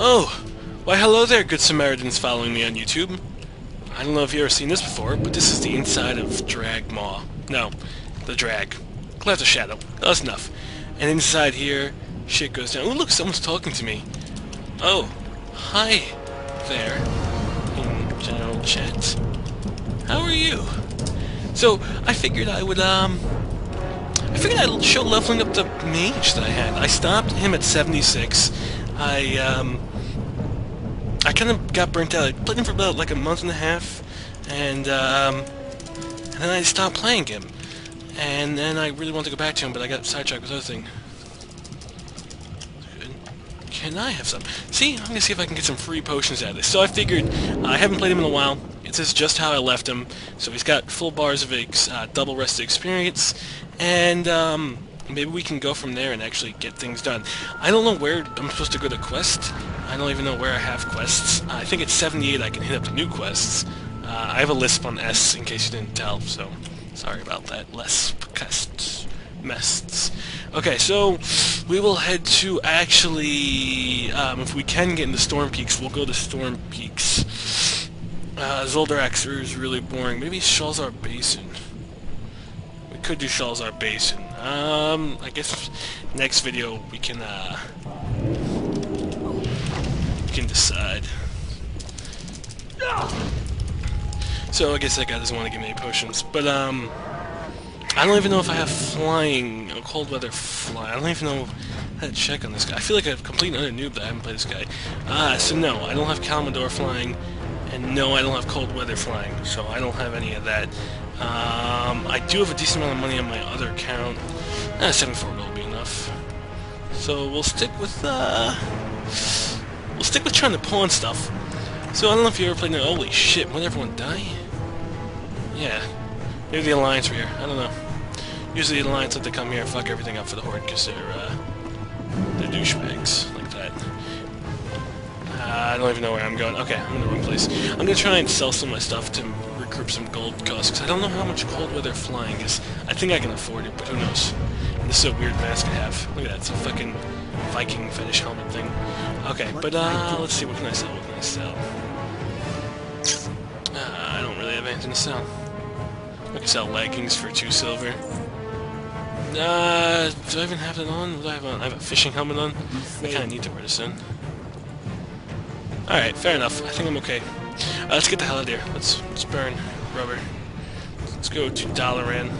Oh, why hello there, good Samaritans following me on YouTube. I don't know if you've ever seen this before, but this is the inside of Drag Maw. No, the drag. Clouds of Shadow. That's enough. And inside here, shit goes down. Oh, look, someone's talking to me. Oh, hi there in general chat. How are you? So, I figured I would, um... I figured I'd show leveling up the mage that I had. I stopped him at 76. I, um... I kind of got burnt out. I played him for about, like, a month and a half. And, um... And then I stopped playing him. And then I really wanted to go back to him, but I got sidetracked with other thing. Good. Can I have some? See, I'm gonna see if I can get some free potions out of this. So I figured, uh, I haven't played him in a while. This is just how I left him. So he's got full bars of uh, double rested experience, and um, maybe we can go from there and actually get things done. I don't know where I'm supposed to go to quest. I don't even know where I have quests. I think it's 78 I can hit up the new quests. Uh, I have a lisp on S in case you didn't tell, so sorry about that. Less quests. Mests. Okay, so we will head to actually, um, if we can get into Storm Peaks, we'll go to Storm Peaks. Uh, Zul'Drak is really boring. Maybe Sholazar Basin. We could do Sholazar Basin. Um, I guess next video we can, uh, we can decide. So I guess that guy doesn't want to give me any potions. But, um, I don't even know if I have flying, or cold weather fly. I don't even know how to check on this guy. I feel like a complete other noob that I haven't played this guy. Ah, uh, so no, I don't have Kalimdor flying. And no, I don't have cold weather flying, so I don't have any of that. Um, I do have a decent amount of money on my other account. Eh, 74 will be enough. So we'll stick with, uh... We'll stick with trying to pawn stuff. So I don't know if you ever played... No, holy shit, would everyone die? Yeah. Maybe the Alliance were here. I don't know. Usually the Alliance let to come here and fuck everything up for the Horde because they're, uh... They're douchebags like that. Uh, I don't even know where I'm going. Okay, I'm in the wrong place. I'm gonna try and sell some of my stuff to recoup some gold because I don't know how much cold weather flying is. I think I can afford it, but who knows. And this is a weird mask I have. Look at that, it's a fucking Viking fetish helmet thing. Okay, but uh, let's see, what can I sell? What can I sell? Uh, I don't really have anything to sell. I can sell leggings for two silver. Uh, do I even have it on? What do I have on? I have a fishing helmet on. I kind of need to wear this in. Alright, fair enough. I think I'm okay. Uh, let's get the hell out of here. Let's, let's burn rubber. Let's go to Dalaran.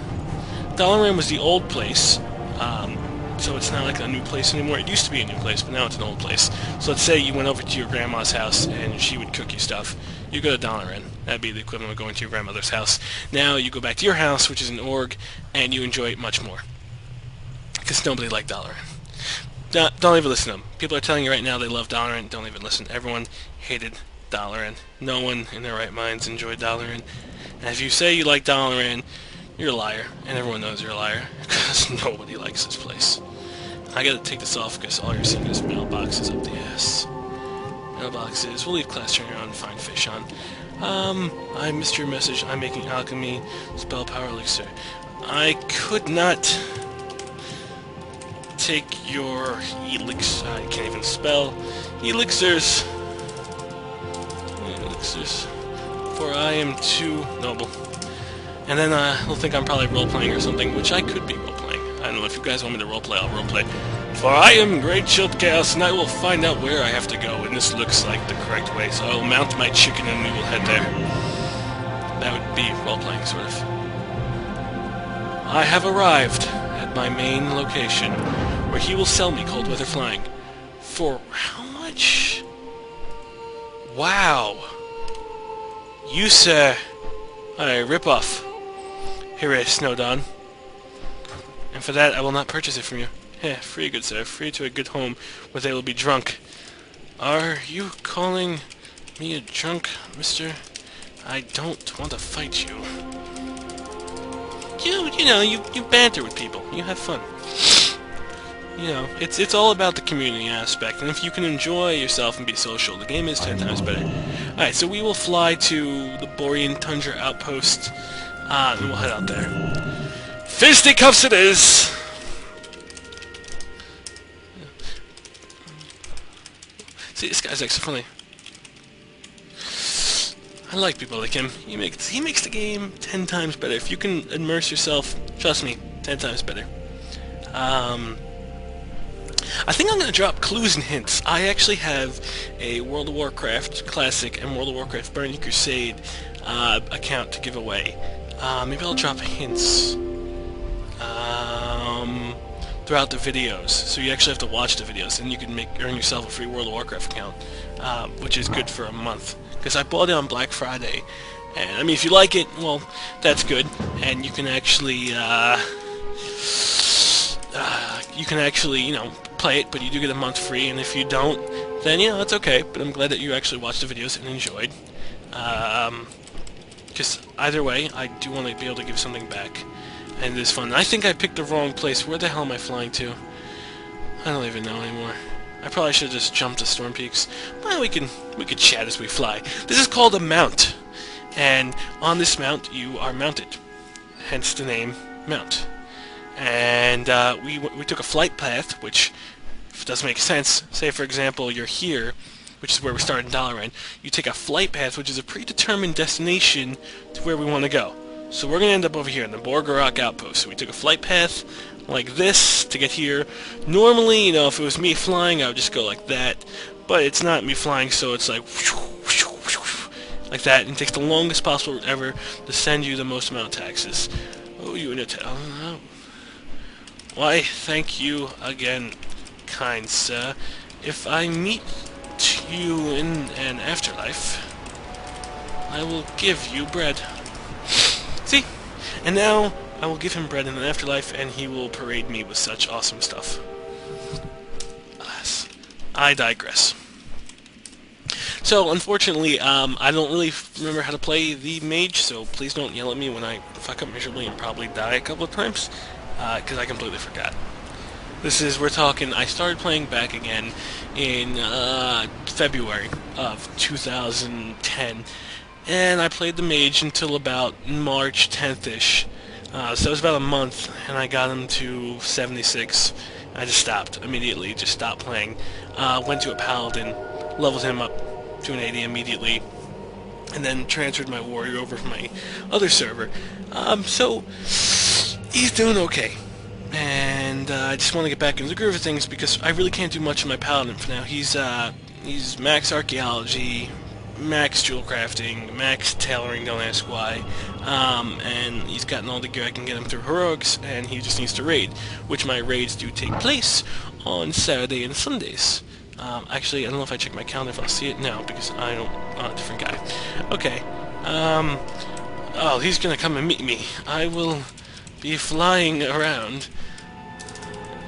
Dalaran was the old place, um, so it's not like a new place anymore. It used to be a new place, but now it's an old place. So let's say you went over to your grandma's house and she would cook you stuff. You go to Dalaran. That'd be the equivalent of going to your grandmother's house. Now you go back to your house, which is an org, and you enjoy it much more. Because nobody liked Dalaran. Don't, don't even listen to them. People are telling you right now they love Dalaran. Don't even listen. Everyone hated Dalaran. No one in their right minds enjoyed Dalaran. And if you say you like Dalaran, you're a liar. And everyone knows you're a liar. Because nobody likes this place. I gotta take this off because all you're seeing is mailboxes up the ass. Mailboxes. We'll leave class training on, find fish on. Um, I missed your message. I'm making alchemy spell power elixir. I could not take your elixir. I can't even spell elixirs. For I am too noble. And then uh, they'll think I'm probably role-playing or something, which I could be role-playing. I don't know, if you guys want me to role-play, I'll role-play. For I am Great Shield Chaos, and I will find out where I have to go, and this looks like the correct way, so I will mount my chicken and we will head there. That would be role-playing, sort of. I have arrived at my main location, where he will sell me cold weather flying. For how much? Wow. You, sir, are a rip-off. Here is Snowdon. And for that, I will not purchase it from you. Yeah, free, good sir. Free to a good home, where they will be drunk. Are you calling me a drunk, mister? I don't want to fight you. You, you know, you, you banter with people. You have fun. You know, it's it's all about the community aspect, and if you can enjoy yourself and be social, the game is ten times better. Alright, so we will fly to the Borean Tundra Outpost, uh, and we'll head out there. Fisticuffs it is! See, this guy's actually funny. I like people like him. He makes he makes the game ten times better. If you can immerse yourself, trust me, ten times better. Um, I think I'm going to drop clues and hints. I actually have a World of Warcraft Classic and World of Warcraft Burning Crusade uh, account to give away. Uh, maybe I'll drop hints um, throughout the videos, so you actually have to watch the videos, and you can make earn yourself a free World of Warcraft account, uh, which is good for a month. Because I bought it on Black Friday, and I mean, if you like it, well, that's good, and you can actually, uh, you can actually, you know, play it, but you do get a month free, and if you don't, then, you know, that's okay, but I'm glad that you actually watched the videos and enjoyed. Um, because either way, I do want to be able to give something back, and it is fun. I think I picked the wrong place. Where the hell am I flying to? I don't even know anymore. I probably should have just jumped to Storm Peaks. Well, we can we can chat as we fly. This is called a mount, and on this mount you are mounted, hence the name Mount. And uh, we we took a flight path, which doesn't make sense. Say, for example, you're here, which is where we start in Dalaran. You take a flight path, which is a predetermined destination to where we want to go. So we're going to end up over here in the Bor'gorok Outpost. So we took a flight path like this to get here. Normally, you know, if it was me flying, I would just go like that. But it's not me flying, so it's like like that, and it takes the longest possible ever to send you the most amount of taxes. Oh, you in a town. Why, thank you again, kind sir. If I meet you in an afterlife, I will give you bread. See? And now I will give him bread in an afterlife, and he will parade me with such awesome stuff. Alas, I digress. So, unfortunately, um, I don't really remember how to play the mage, so please don't yell at me when I fuck up miserably and probably die a couple of times, because uh, I completely forgot. This is, we're talking, I started playing back again in uh, February of 2010, and I played the mage until about March 10th-ish. Uh, so it was about a month, and I got him to 76. I just stopped immediately, just stopped playing. Uh, went to a paladin, leveled him up to an 80 immediately, and then transferred my warrior over from my other server. Um, so he's doing okay and uh, I just want to get back into the groove of things because I really can't do much in my paladin for now. He's uh, he's max archaeology, max jewel crafting, max tailoring, don't ask why, um, and he's gotten all the gear I can get him through heroics, and he just needs to raid, which my raids do take place on Saturday and Sundays. Um, actually, I don't know if I check my calendar if I'll see it now because I don't. Oh, different guy. Okay. Um. Oh, he's gonna come and meet me. I will be flying around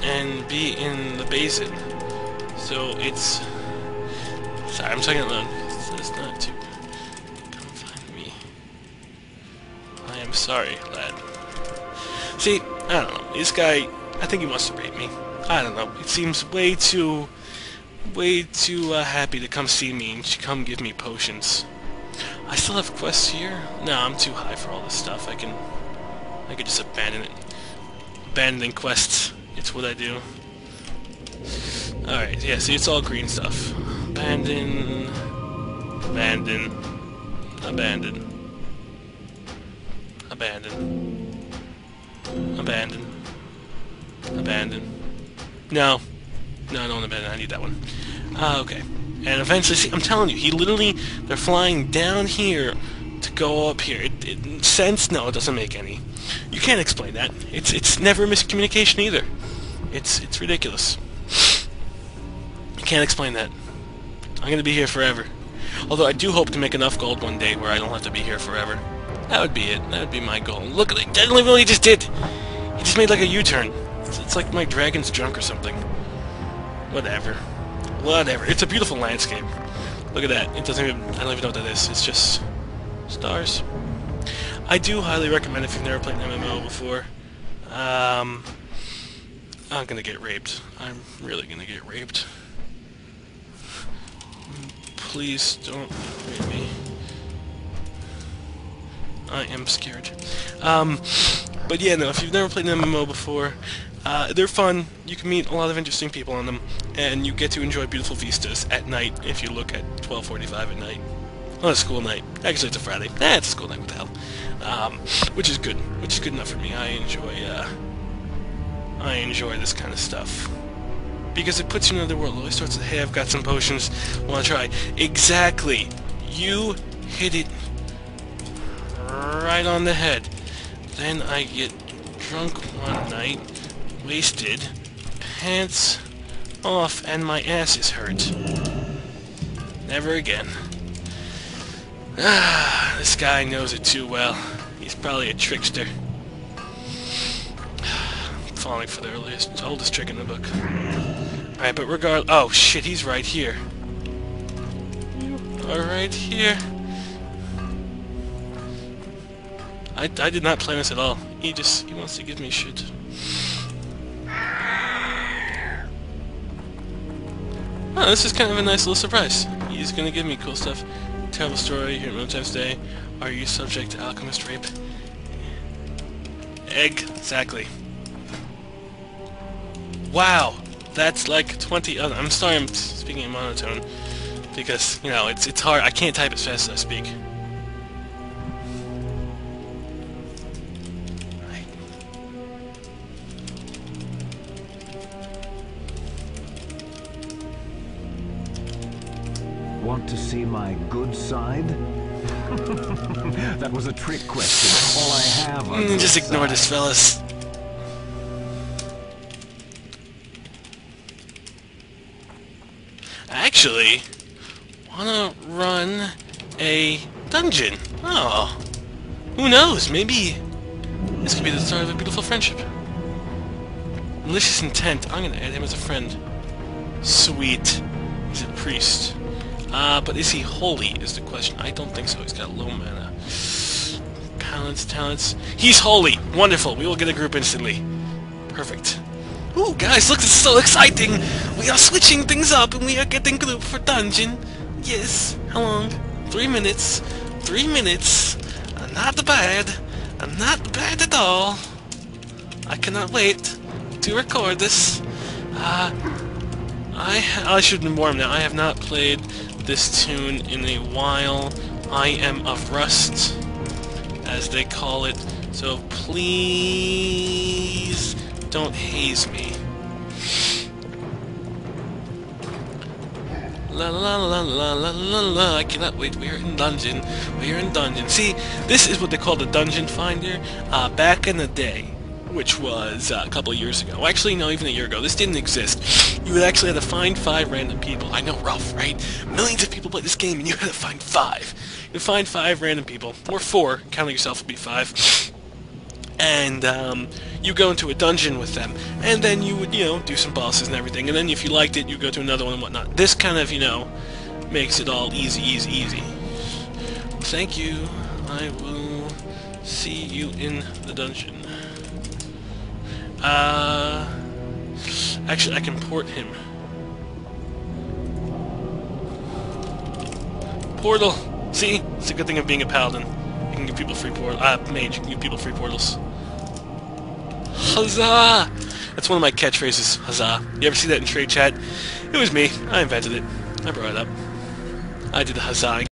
and be in the basin. So it's... Sorry, I'm talking alone. It's not too... come find me. I am sorry, lad. See, I don't know. This guy, I think he wants to rape me. I don't know. It seems way too, way too uh, happy to come see me and come give me potions. I still have quests here? No, I'm too high for all this stuff. I can I could just abandon it. Abandoning quests. It's what I do. Alright, yeah, see, it's all green stuff. Abandon... Abandon... Abandon... Abandon... Abandon... Abandon... No. No, I don't abandon. I need that one. Uh, okay. And eventually, see, I'm telling you, he literally, they're flying down here to go up here. It, it, sense? No, it doesn't make any. You can't explain that. It's it's never miscommunication either. It's it's ridiculous. You can't explain that. I'm gonna be here forever. Although I do hope to make enough gold one day where I don't have to be here forever. That would be it. That would be my goal. Look at it. I don't what he just did. He just made like a U-turn. It's, it's like my dragon's drunk or something. Whatever. Whatever. It's a beautiful landscape. Look at that. It doesn't even... I don't even know what that is. It's just... Stars. I do highly recommend if you've never played an MMO before. Um, I'm gonna get raped. I'm really gonna get raped. Please don't rape me. I am scared. Um, but yeah, no, if you've never played an MMO before, uh, they're fun. You can meet a lot of interesting people on them. and you get to enjoy beautiful vistas at night if you look at 12:45 at night on a school night. Actually, it's a Friday. Eh, it's a school night. What the hell? Um, which is good. Which is good enough for me. I enjoy. Uh, I enjoy this kind of stuff because it puts you in another world. Always starts with, "Hey, I've got some potions. Want to try?" Exactly. You hit it right on the head. Then I get drunk one night, wasted, pants off, and my ass is hurt. Never again. Ah, this guy knows it too well. He's probably a trickster. I'm Falling for the earliest, oldest trick in the book. Alright, but regard- Oh, shit, he's right here. You are right here. I, I did not plan this at all. He just, he wants to give me shit. Oh, this is kind of a nice little surprise. He's gonna give me cool stuff. Terrible story, here at Motime's Day. Are you subject to alchemist rape? Egg, exactly. Wow, that's like 20 other- I'm sorry I'm speaking in monotone, because, you know, it's, it's hard, I can't type as fast as I speak. To see my good side? that was a trick question. All I have Mm, Just ignore sides. this, fellas. Actually, wanna run a dungeon? Oh, who knows? Maybe this could be the start of a beautiful friendship. Malicious intent. I'm gonna add him as a friend. Sweet. He's a priest. Uh, but is he holy is the question. I don't think so. He's got low mana. Talents, talents. He's holy! Wonderful. We will get a group instantly. Perfect. Ooh, guys, look, this is so exciting! We are switching things up and we are getting group for dungeon. Yes. How long? Three minutes. Three minutes. Uh, not bad. Uh, not bad at all. I cannot wait to record this. Uh, I I should inform now. I have not played this tune in a while. I am of rust, as they call it. So please don't haze me. La la la la la la la. I cannot wait. We are in dungeon. We are in dungeon. See, this is what they call the dungeon finder. Uh, back in the day, which was uh, a couple years ago. Actually, no, even a year ago. This didn't exist. You would actually have to find five random people. I know, rough, right? Millions of people play this game, and you had to find five. You find five random people, or four. Counting yourself would be five. And um, you go into a dungeon with them, and then you would, you know, do some bosses and everything. And then if you liked it, you go to another one and whatnot. This kind of, you know, makes it all easy, easy, easy. Thank you. I will see you in the dungeon. Uh, actually, I can port him. Portal. See, it's a good thing of being a paladin. You can give people free portal. Uh, mage. You can give people free portals. Huzzah! That's one of my catchphrases. Huzzah! You ever see that in trade chat? It was me. I invented it. I brought it up. I did the huzzah.